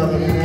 other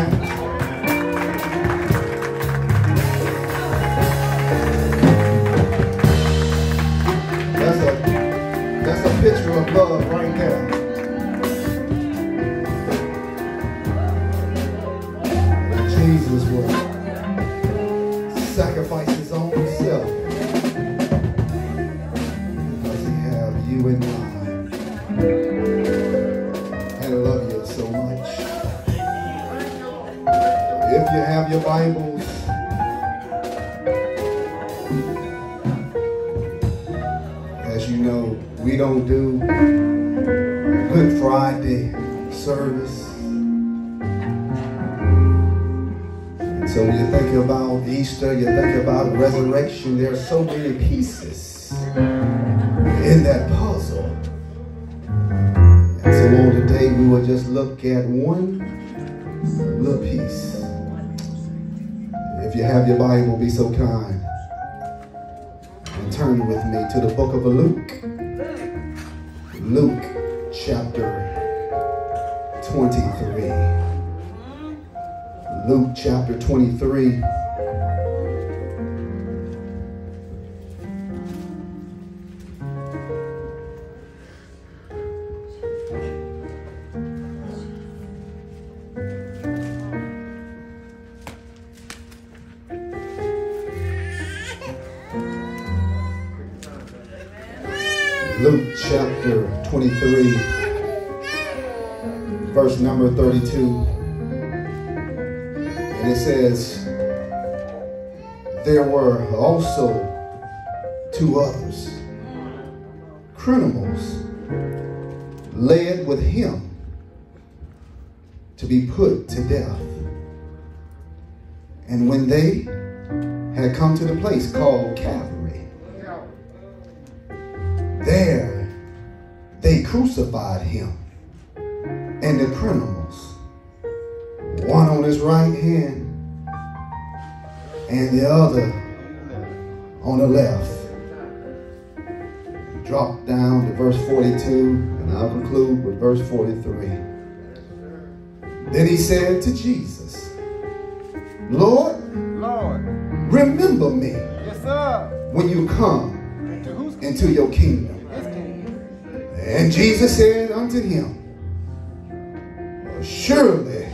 resurrection, there are so many pieces in that puzzle. And so on today, we will just look at one little piece. If you have your Bible, be so kind and turn with me to the book of Luke. Luke chapter 23. Luke chapter 23. Number 32. And it says, There were also two others, criminals, led with him to be put to death. And when they had come to the place called Calvary, there they crucified him and the criminals, one on his right hand and the other on the left. Drop down to verse 42, and I'll conclude with verse 43. Then he said to Jesus, Lord, Lord. remember me Yes, sir. when you come into your kingdom? And Jesus said unto him, Surely,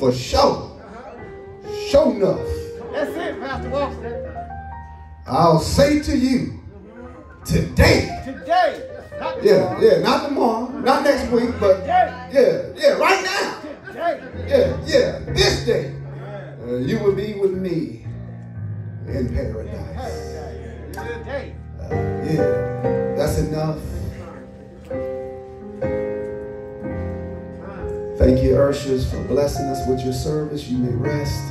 for sure, sure enough, That's it, Pastor Walker. I'll say to you, today, Today. Not yeah, yeah, not tomorrow, not next week, but yeah, yeah, right now, Today. yeah, yeah, this day, uh, you will be with me in paradise. Today. Uh, yeah, that's enough. Thank you, Urshas, for blessing us with your service. You may rest,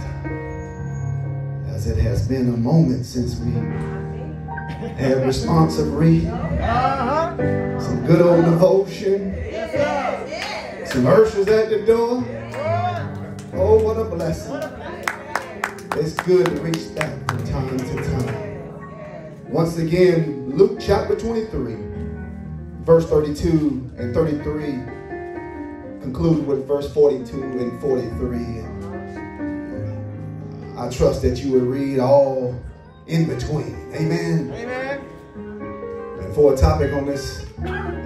as it has been a moment since we had responsive read, some good old devotion, some Urshas at the door. Oh, what a blessing. It's good to reach back from time to time. Once again, Luke chapter 23, verse 32 and 33, conclude with verse 42 and 43. I trust that you will read all in between. Amen. Amen. And for a topic on this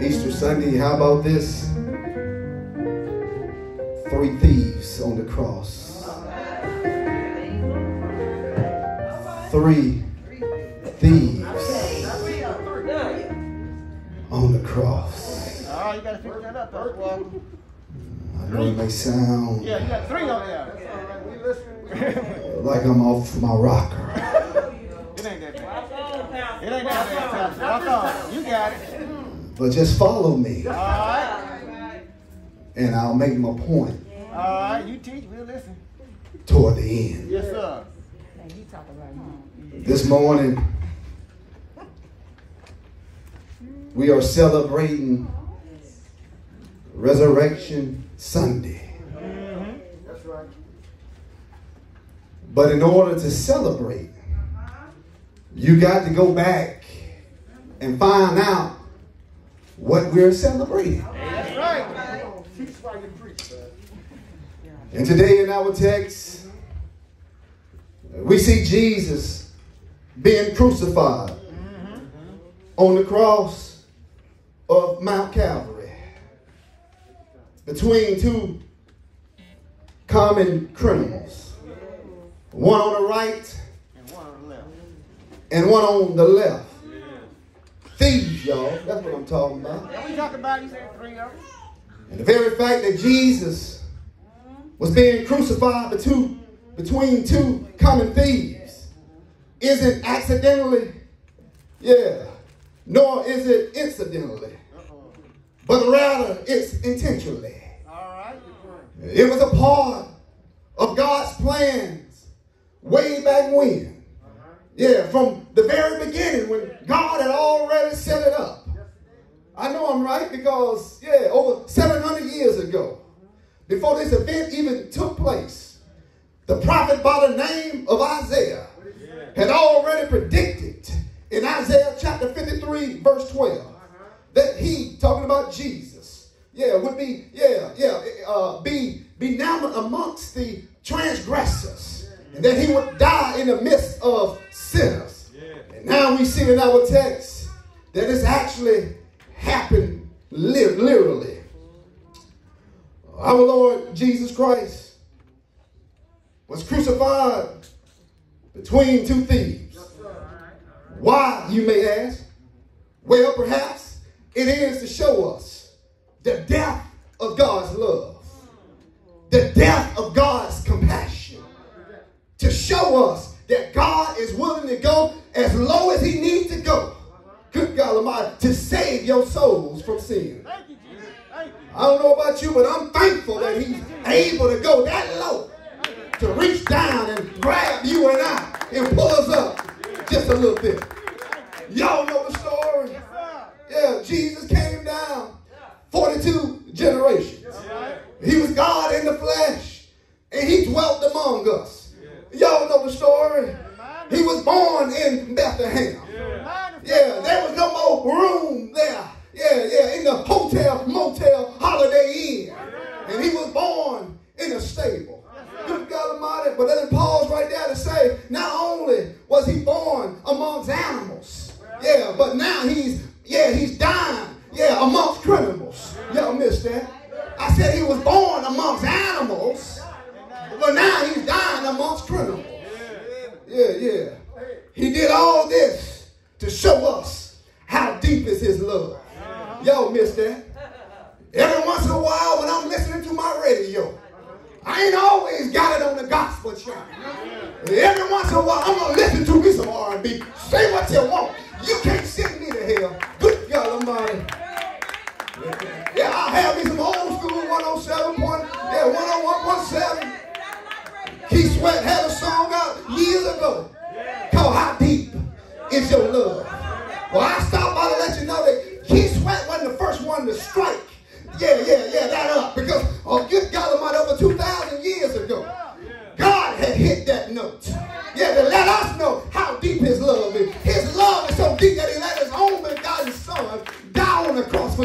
Easter Sunday, how about this? Three thieves on the cross. Three thieves on the cross. Oh, you gotta fix that up, Pastor Walker. I know it may sound Yeah, you got three on there. We listen. like I'm off my rocker, It ain't that bad. It ain't that bad. You got it. but just follow me All right. and I'll make my point All right. You teach. We'll listen. toward the end. Yes, sir. This morning, we are celebrating Resurrection Sunday. That's right. But in order to celebrate, you got to go back and find out what we're celebrating. That's right. And today in our text, we see Jesus being crucified on the cross of Mount Calvary between two common criminals. One on the right And one on the left. and one on the left. Thieves, y'all. That's what I'm talking about. And we talking about, you said three of them. And the very fact that Jesus was being crucified between, between two common thieves isn't accidentally, yeah, nor is it incidentally. But rather it's intentionally. All right. It was a part of God's plans way back when. Yeah, from the very beginning when God had already set it up. I know I'm right because, yeah, over 700 years ago, before this event even took place, the prophet by the name of Isaiah had already predicted in Isaiah chapter 53, verse 12, that he, talking about Jesus, yeah, would be, yeah, yeah, uh, be, be now amongst the transgressors, and that he would die in the midst of sinners. And now we see in our text that it's actually happened li- literally. Our Lord Jesus Christ was crucified between two thieves. Why, you may ask? Well, perhaps it is to show us the depth of God's love, the depth of God's compassion, to show us that God is willing to go as low as He needs to go. Good God Almighty, to save your souls from sin. Thank you, Jesus. Thank you. I don't know about you, but I'm thankful that He's able to go that low to reach down and grab you and I and pull us up just a little bit. Y'all Y'all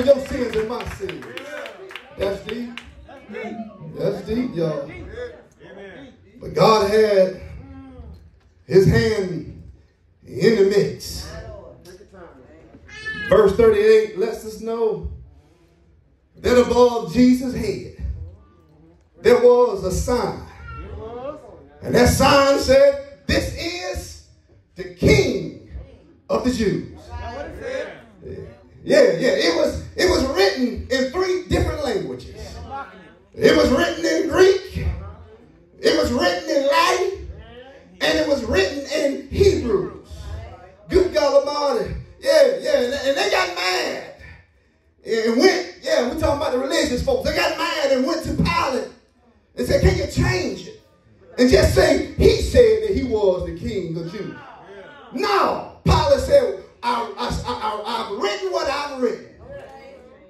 for your sins and my sins. That's deep. That's deep, y'all. But God had his hand in the mix. Verse 38 lets us know that above Jesus' head there was a sign. And that sign said, This is the King of the Jews. Yeah, yeah. It was it was written in three different languages. It was written in Greek, it was written in Latin, and it was written in Hebrew. Good God Almighty. Yeah, yeah. And, they got mad. And went, yeah, we're talking about the religious folks. They got mad and went to Pilate and said, Can you change it? And just say, He said that he was the king of Jews. No.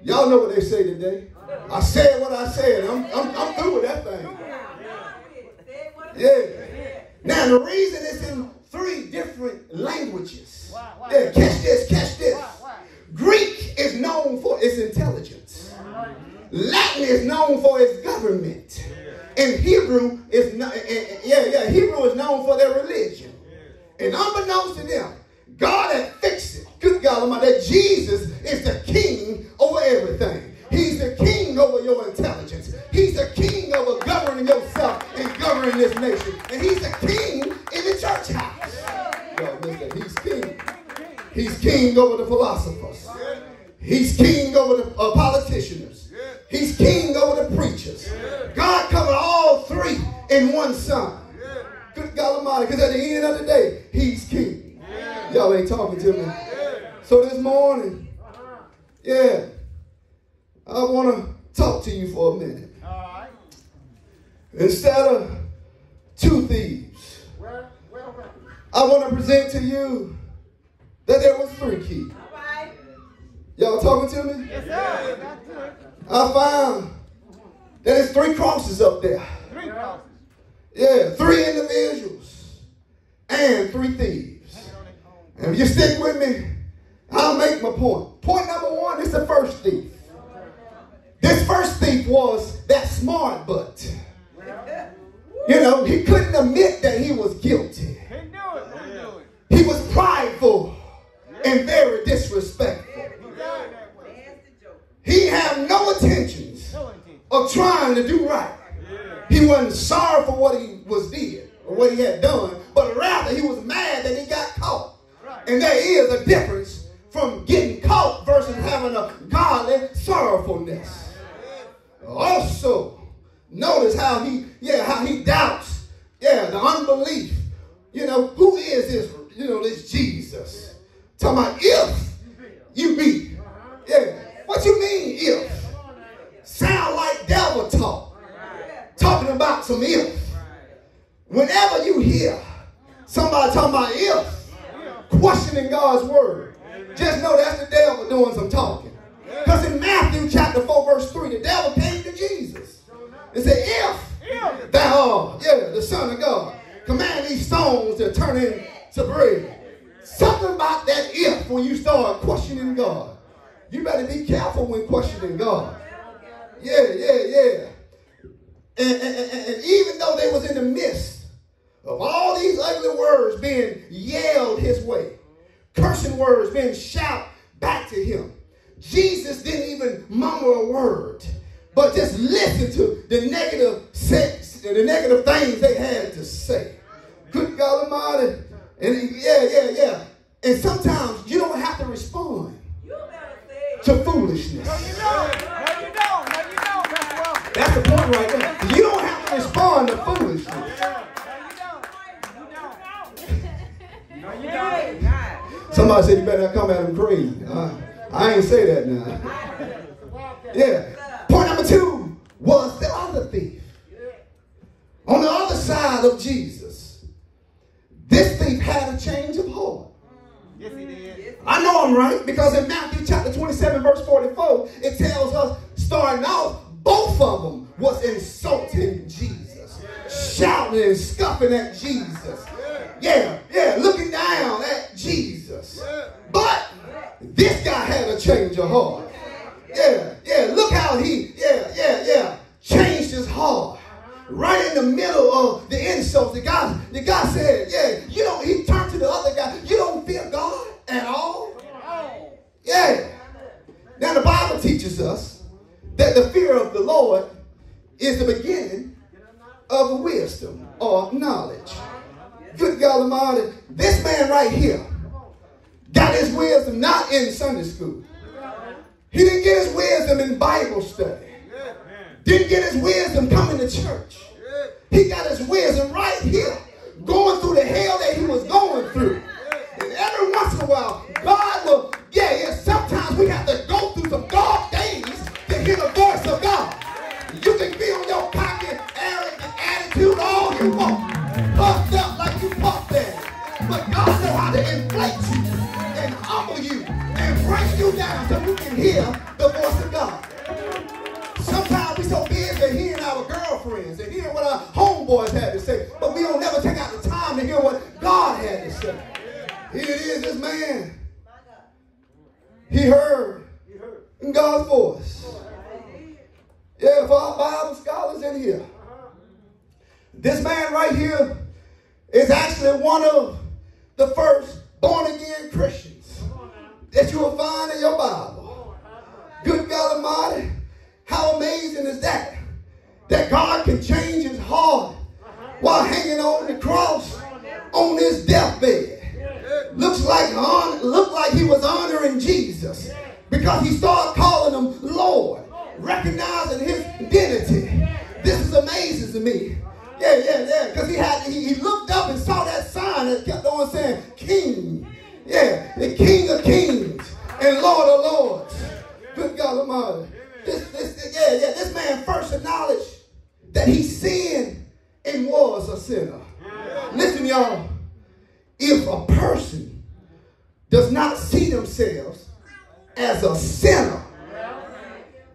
Y'all know what they say today. I said what I said. I'm, I'm, I'm through with that thing. Yeah. Now the reason it's in three different languages. Yeah, catch this, catch this. Greek is known for its intelligence. Latin is known for its government. And Hebrew is not, yeah, yeah, Hebrew is known for their religion. And unbeknownst to them, God had fixed it. Good God Almighty, that Jesus is the king over everything. He's the king over your intelligence. He's the king over governing yourself and governing this nation. And he's the king in the church house. Listen, he's king. He's king over the philosophers. He's king over the uh, politicians. He's king over the preachers. God covered all three in one son. Good God Almighty, because at the end of the day, he's king. Y'all ain't talking to me. So this morning, yeah, I want to talk to you for a minute. Instead of two thieves, I want to present to you that there was three keys. Y'all talking to me? Yes, sir. I found that there's three crosses up there. Three crosses. Yeah, three individuals and three thieves. If you stick with me, I'll make my point. Point number one is the first thief. This first thief was that smart butt. You know, he couldn't admit that he was guilty. He was prideful and very disrespectful. He had no intentions of trying to do right. He wasn't sorry for what he was did or what he had done, but rather he was mad that he got. And there is a difference from getting caught versus having a godly sorrowfulness. Also, notice how he, yeah, how he doubts, yeah, the unbelief. You know, who is this, you know, this Jesus? Talking about if you be. Yeah. What you mean if? Sound like devil talk. Talking about some if. Whenever you hear somebody talking about if, questioning God's word, just know that's the devil doing some talking. Because in Matthew chapter 4, verse 3, the devil came to Jesus and said, If thou yeah, the Son of God, command these stones to turn into bread. Something about that if when you start questioning God. You better be careful when questioning God. Yeah, yeah, yeah. And, and, and, and, even though they was in the midst ugly words being yelled his way, cursing words being shouted back to him, Jesus didn't even murmur a word, but just listen to the negative sex, the negative things they had to say. Good God Almighty. And yeah, yeah, yeah. And sometimes you don't have to respond to foolishness. No, you don't. No, you don't. No, you don't. That's the point right there. You don't have to respond to foolishness. Somebody said you better not come at him crazy. Uh, I ain't say that now. Yeah. Point number two was the other thief. On the other side of Jesus, this thief had a change of heart. Yes, he did. I know I'm right because in Matthew chapter 27, verse 44, it tells us, starting off, both of them was insulting Jesus, shouting and scuffing at Jesus. To hear the voice of God. You can be on your cocky, arrogant attitude all you want, puffed up like you puffed at But God knows how to inflate you and humble you and bring you down so you can hear Jesus because he started calling him Lord, recognizing his identity. This is amazing to me. Yeah, yeah, yeah. Because he had he, he looked up and saw that sign that kept on saying King. Yeah, the King of Kings and Lord of Lords. Good God Almighty. This, this, yeah, yeah. This man first acknowledged that he sinned and was a sinner. Listen, y'all. If a person does not see themselves as a sinner,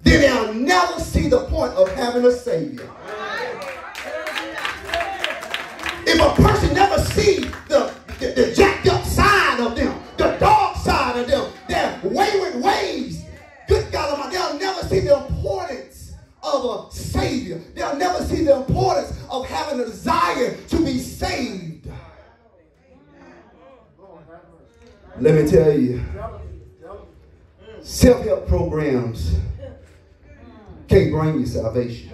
then they'll never see the point of having a Savior. If a person never sees the, the, the jacked up side of them, the dark side of them, their wayward ways, good God Almighty, they'll never see the importance of a Savior. They'll never see the importance of having a desire to be saved. Let me tell you, self-help programs can't bring you salvation.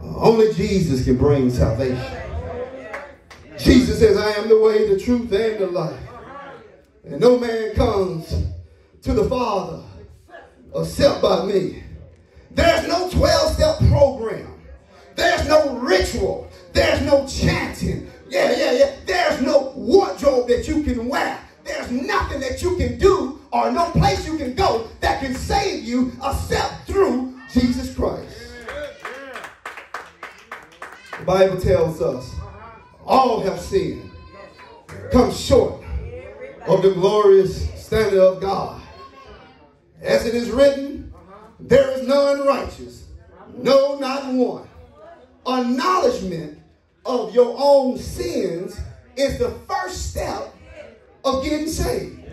Only Jesus can bring salvation. Jesus says, I am the way, the truth, and the life. And no man comes to the Father except by me. There's no 12 step program. There's no ritual. There's no chanting. Yeah, yeah, yeah. There's no wardrobe that you can wear. There's nothing that you can do or no place you can go that can save you except through Jesus Christ. The Bible tells us all have sinned, come short of the glorious standard of God. As it is written, there is none righteous, no, not one. Acknowledgement of your own sins is the first step of getting saved.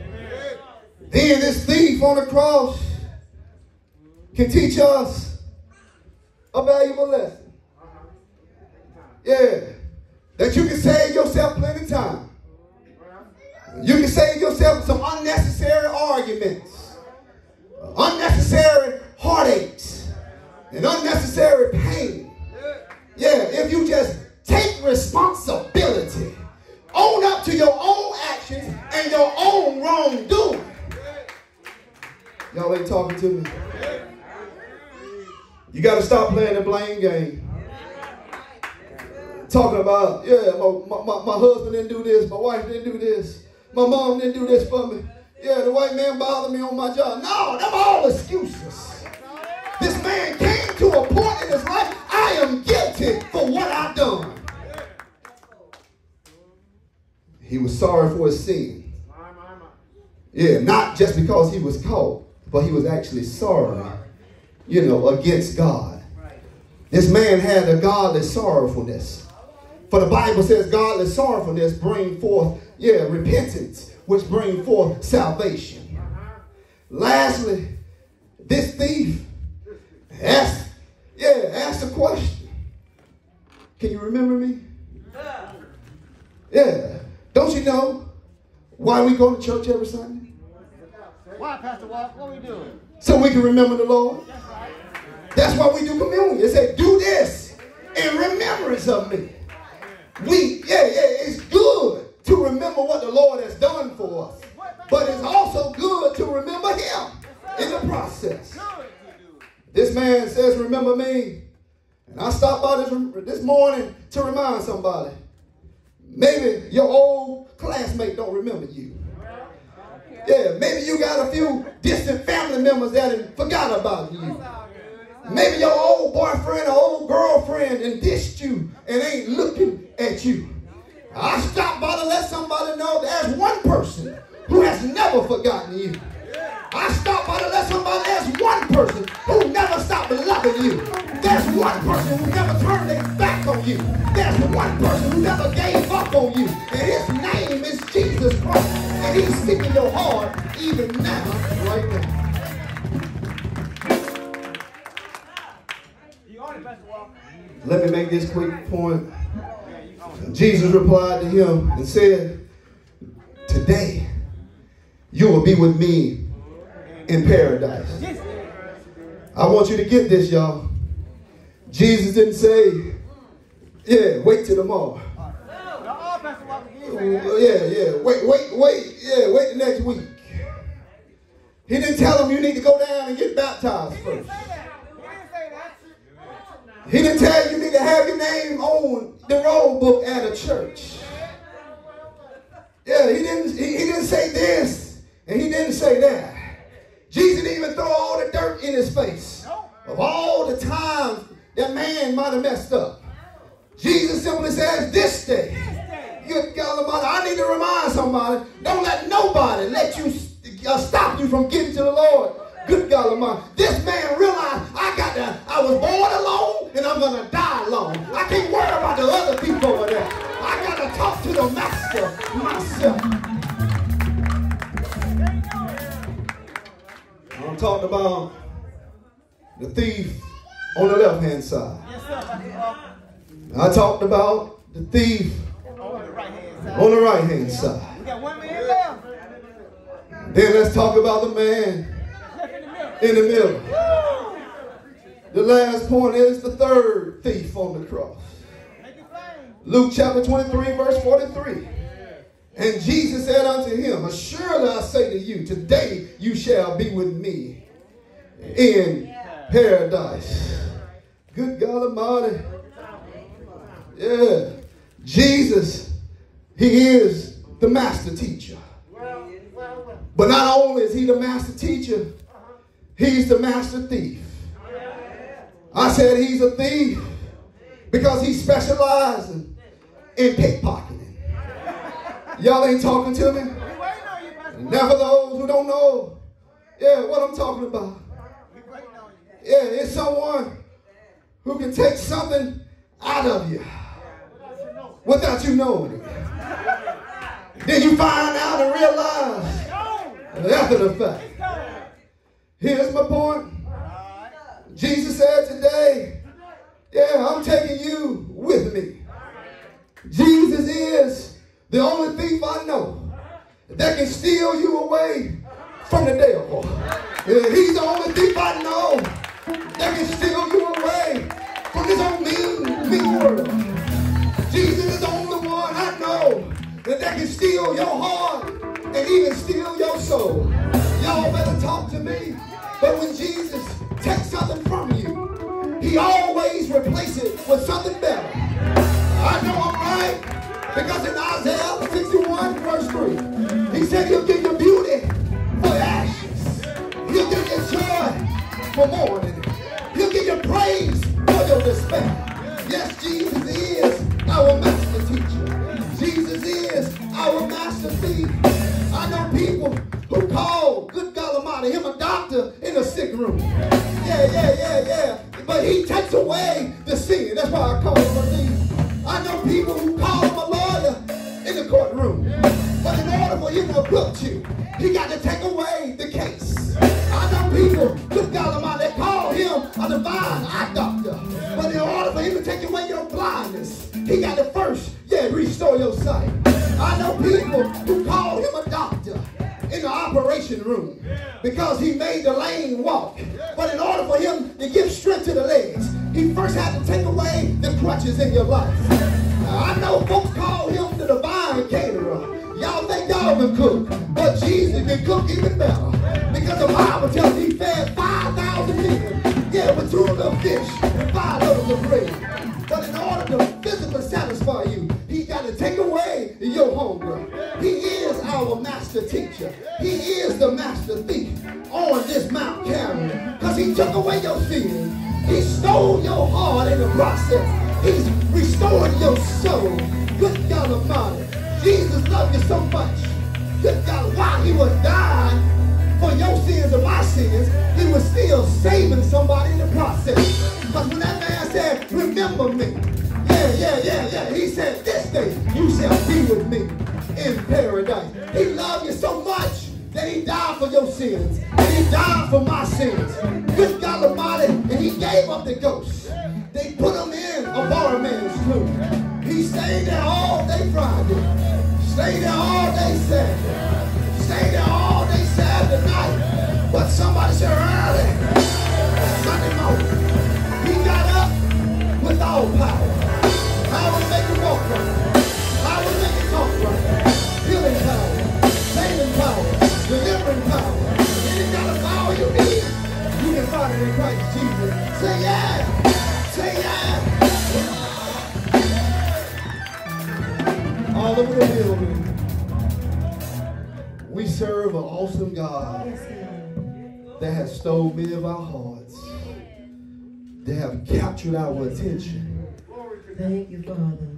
Then this thief on the cross can teach us a valuable lesson. Yeah. That you can save yourself plenty of time. You can save yourself some unnecessary arguments, unnecessary heartaches, and unnecessary pain. Yeah, if you just take responsibility, own up to your own actions and your own wrongdoing. Y'all ain't talking to me. You got to stop playing the blame game talking about, yeah, my, my, my husband didn't do this, my wife didn't do this, my mom didn't do this for me. Yeah, the white man bothered me on my job. No, them all excuses. This man came to a point in his life, I am guilty for what I've done. He was sorry for his sin. Yeah, not just because he was caught, but he was actually sorry, you know, against God. This man had a godly sorrowfulness. For the Bible says godly sorrowfulness bring forth, yeah, repentance, which bring forth salvation. Lastly, this thief asked, yeah, asked a question. Can you remember me? Yeah. Don't you know why we go to church every Sunday? Why, Pastor Walk? What are we doing? So we can remember the Lord. That's why we do communion. It said, do this in remembrance of me. We, yeah, yeah, it's good to remember what the Lord has done for us. But it's also good to remember him in the process. This man says, remember me. And I stopped by this, this morning to remind somebody. Maybe your old classmate don't remember you. Yeah, maybe you got a few distant family members that forgot about you. Maybe your old boyfriend or old girlfriend and dissed you and ain't looking at you. I stopped by to let somebody know there's one person who has never forgotten you. I stopped by to let somebody there's one person who never stopped loving you. There's one person who never turned their back on you. There's one person who never gave up on you. And his name is Jesus Christ. He's seeking your heart even now, right now. Let me make this quick point. Jesus replied to him and said, Today you will be with me in paradise. I want you to get this, y'all. Jesus didn't say, Yeah, wait till tomorrow. Oh, yeah, yeah, wait, wait, wait, yeah, wait the next week. He didn't tell him you need to go down and get baptized first. He didn't tell you you need to have your name on the roll book at a church. Yeah, he didn't, he, he didn't say this and he didn't say that. Jesus didn't even throw all the dirt in his face of all the times that man might have messed up. Jesus simply says, This day, good God Almighty, I need to remind somebody, don't let nobody let you uh, stop you from getting to the Lord. Good God Almighty. This man realized I got to, I was born alone and I'm going to die alone. I can't worry about the other people over there. I got to talk to the master myself. I'm talking about the thief on the left hand side. I talked about the thief on the right hand side. Then let's talk about the man in the middle. The last point is the third thief on the cross. Luke chapter 23, verse 43. And Jesus said unto him, Assuredly I say to you, today you shall be with me in paradise. Good God Almighty. Yeah. Jesus, He is the master teacher. But not only is He the master teacher, He's the master thief. I said He's a thief because He specializes in pickpocketing. Y'all ain't talking to me? Now for those who don't know, yeah, what I'm talking about. Yeah, it's someone who can take something out of you without you knowing it. Then you find out and realize after the fact. Here's my point. Jesus said today, yeah, I'm taking you with me. Jesus is the only thief I know that can steal you away from the devil. He's the only thief I know that can steal you away from this old mean, mean world. Jesus is the only that, that can steal your heart and even steal your soul. Y'all better talk to me. But when Jesus takes something from you, he always replaces it with something better. I know I'm right because in Isaiah 61 verse 3, he said he'll give you beauty for ashes. He'll give you joy for mourning. Can cook, but Jesus can cook even better. Because the Bible tells he fed 5,000 men. Yeah, with two little fish and five loaves of bread. But in order to physically satisfy you, he got to take away your hunger. He is our master teacher. He is the master thief on this Mount Calvary. Because he took away your sin. He stole your heart in the process. He's restored your soul. Good God Almighty. Jesus loved you so much. Good God, while he was dying for your sins and my sins, he was still saving somebody in the process. Because when that man said, remember me, yeah, yeah, yeah, yeah, he said, this day you shall be with me in paradise. He loved you so much that he died for your sins. And he died for my sins. Good God Almighty, and he gave up the ghost. They put him in a too. He stayed there all day Friday. Stayed there all day Saturday. Stay there all day Saturday night. But somebody said early, Sunday morning, he got up with all power. Power to make it walk right. Power to make it talk right. Healing power. Saving power. Delivering power. Any kind of power you need, you can find it in Christ Jesus. Say yeah. Say yeah. All over the building. Serve an awesome God that has stole many of our hearts. They have captured our attention. Thank you, Father.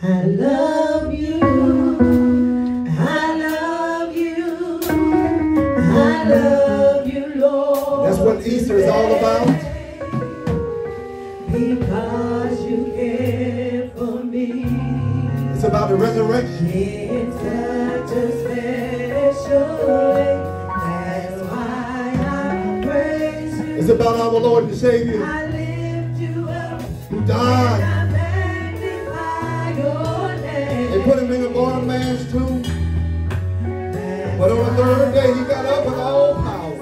I love you. I love you. I love you, Lord. That's what Easter is all about. Because you care for me. It's about the resurrection. In It's about our Lord and Savior I lift you up. who died. I magnify your name. They put him in a mortal man's tomb. But on the third day, he got up with all power.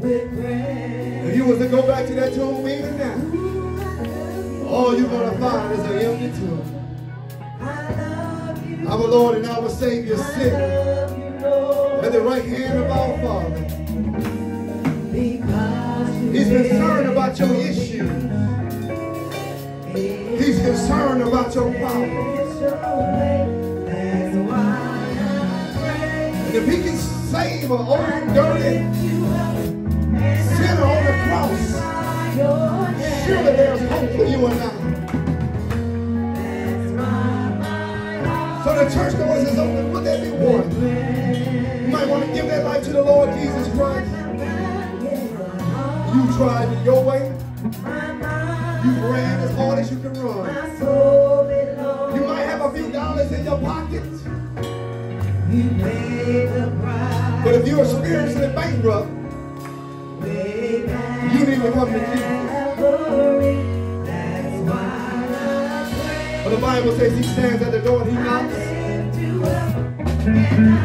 If you was to go back to that tomb even now, all you're going to find is an empty tomb. Our Lord and our Savior sit at the right hand of our Father. He's concerned about your issues. He's concerned about your problems. And if he can save an old, dirty sinner on the cross, surely there's hope for you and I. So the church doors is open. Would there be one? You might want to give that life to the Lord Jesus Christ. Tried it your way. You ran as hard as you can run. You might have a few dollars in your pocket. But if you're spiritually bankrupt, you need to come to Jesus. But the Bible says he stands at the door and he knocks.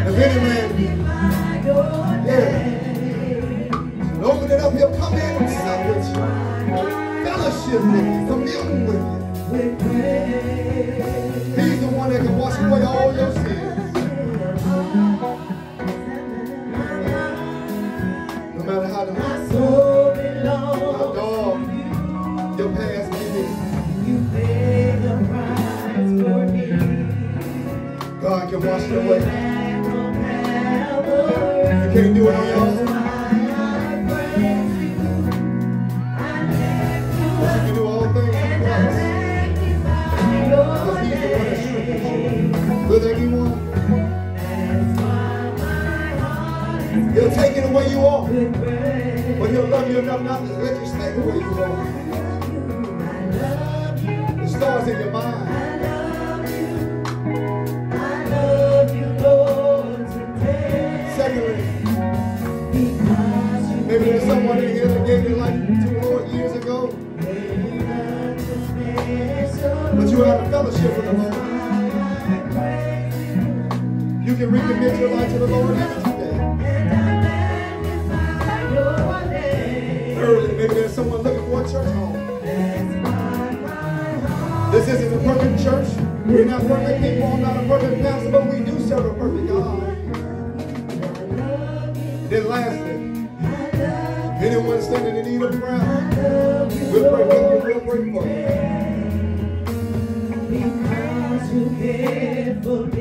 If any man, yeah, it up, he'll come in and sup with you. Fellowship with you, commune with you. He's the one that can wash away all your sins. No matter how the how dog your past may be, God can wash it away. You can't do it on your own. Perfect church. We're not perfect people. I'm not a perfect pastor, but we do serve a perfect God. Then lastly, anyone standing in need of prayer, we'll pray with you, we'll pray for you. Because you cared for me.